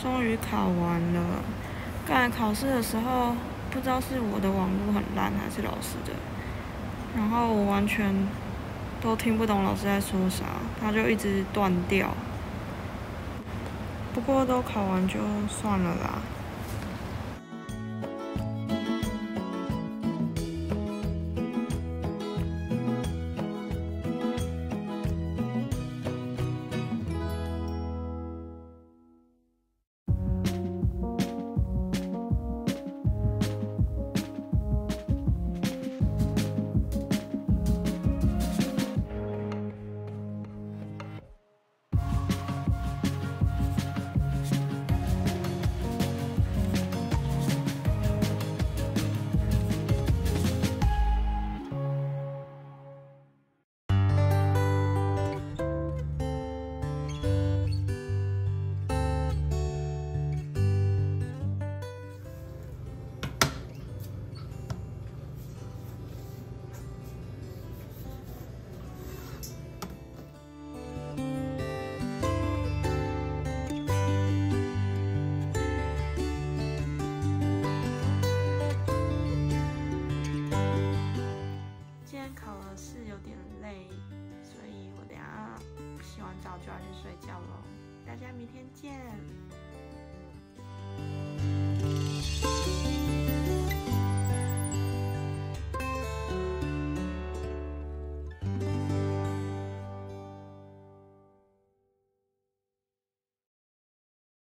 终于考完了。刚才考试的时候，不知道是我的网络很烂还是老师的，然后我完全都听不懂老师在说啥，他就一直断掉。不过都考完就算了啦。洗完澡就要去睡觉喽。大家明天见。